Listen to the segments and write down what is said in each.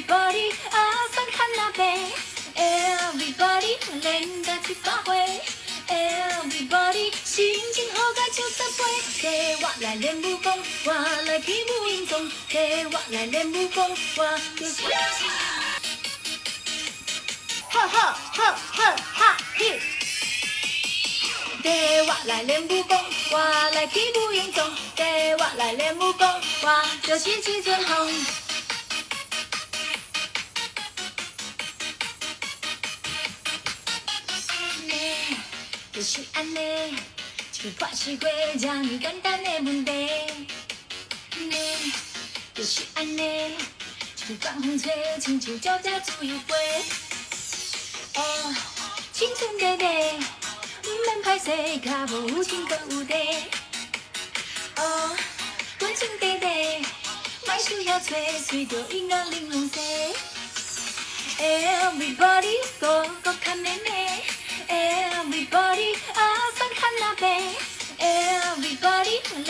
Everybody 阿三看那杯，Everybody 练到七八回，Everybody 心情好个就十杯，给我来练武功，我来去武英宗，给我来练武功，我就是。哈哈哈哈哈嘿！给我来练武功，我来去武英宗，给我来练武功，我就是至尊红。就是安尼，一个破事过，这么简单的问题。呢，就是安尼，一个放风吹，亲像鸟只自由飞。哦，青春短短，不免歹势，脚无有情阁有地。哦，温情短短，莫需要找，随着音乐玲珑西。Everybody go go ，Everybody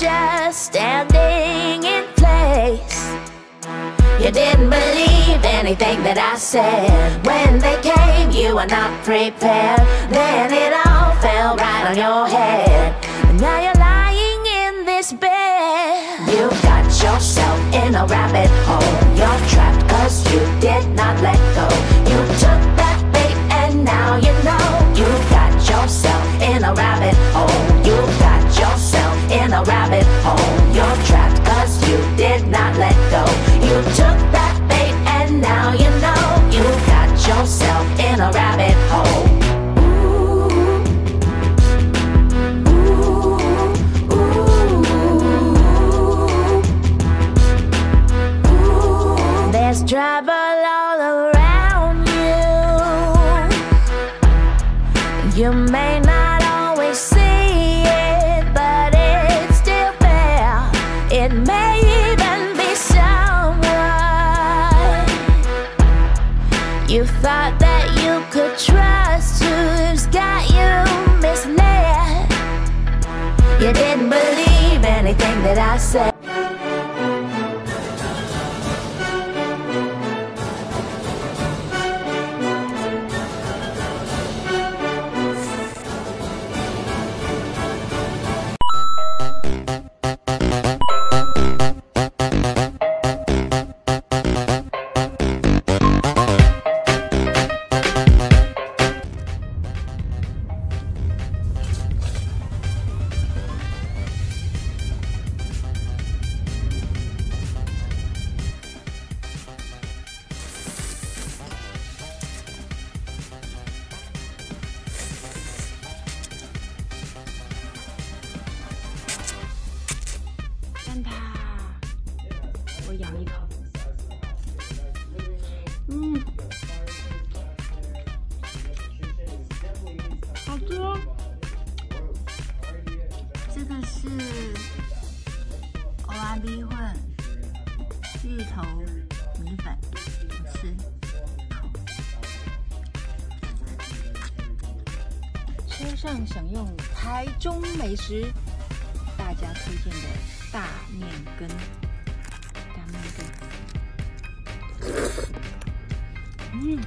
just standing in place. You didn't believe anything that I said. When they came, you were not prepared. Then it all fell right on your head. And now you're lying in this bed. You've got yourself in a rabbit hole. You're trapped cause you did not let go. You took you thought that you could trust who's got you misled. You didn't believe anything that I said. 是欧阿 B 混芋头米粉，好吃。车上享用台中美食，大家推荐的大面羹，大面羹，嗯，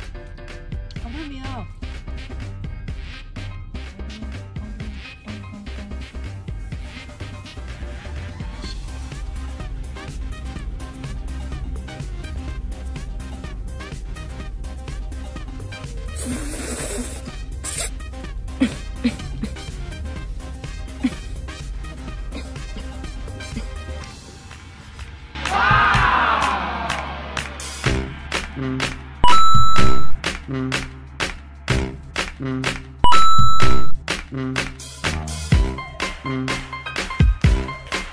好特别哦。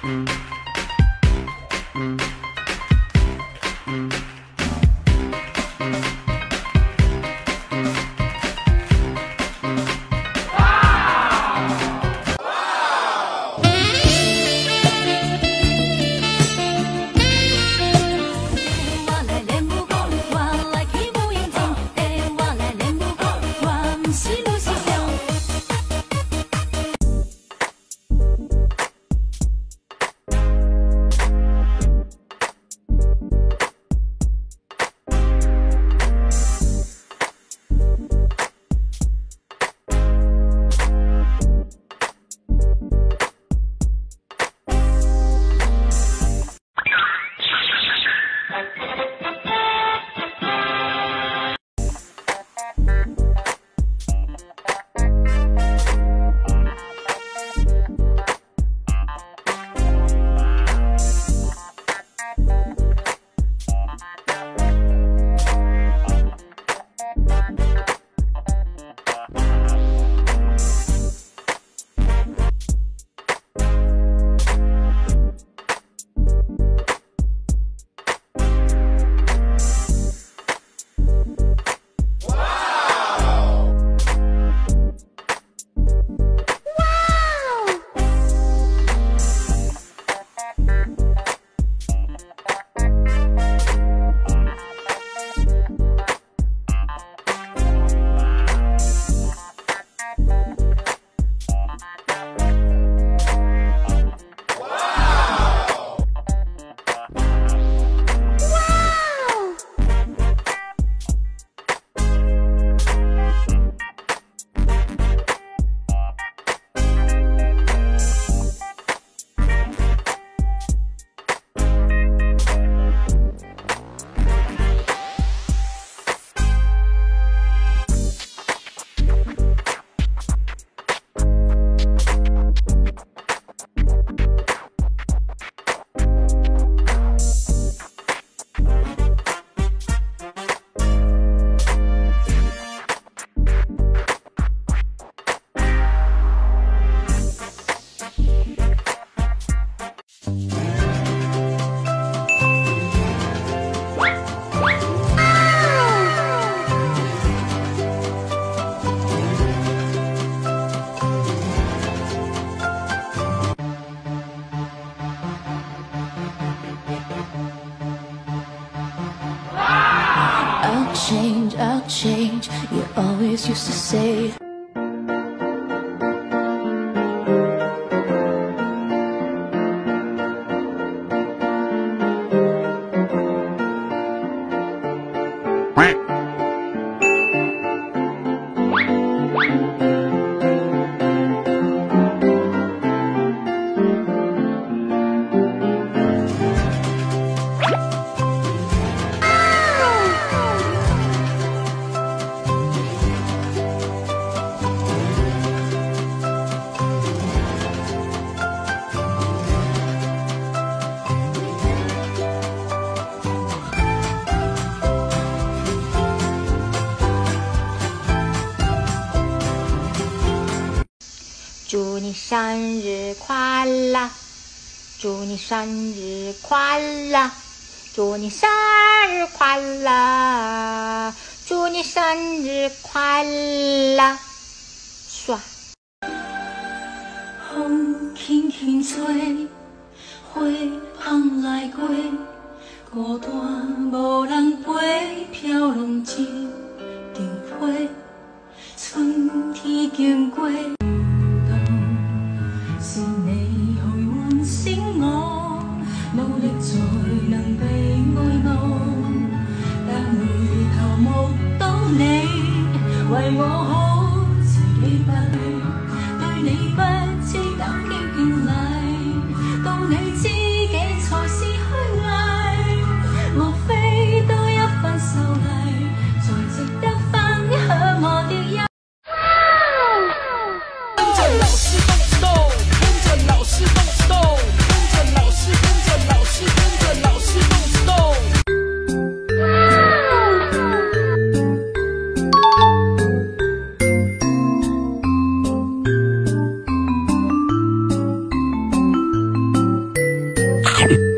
Mm-hmm. I'll change, I'll change. You always used to say 生日快乐！祝你生日快乐！祝你生日快乐！祝你生日快乐！唰。风轻轻吹，花香来过，孤单无人陪，飘浪一场花，春天经过。才能被爱慕但回头目睹你为我好自己不好对你不 Come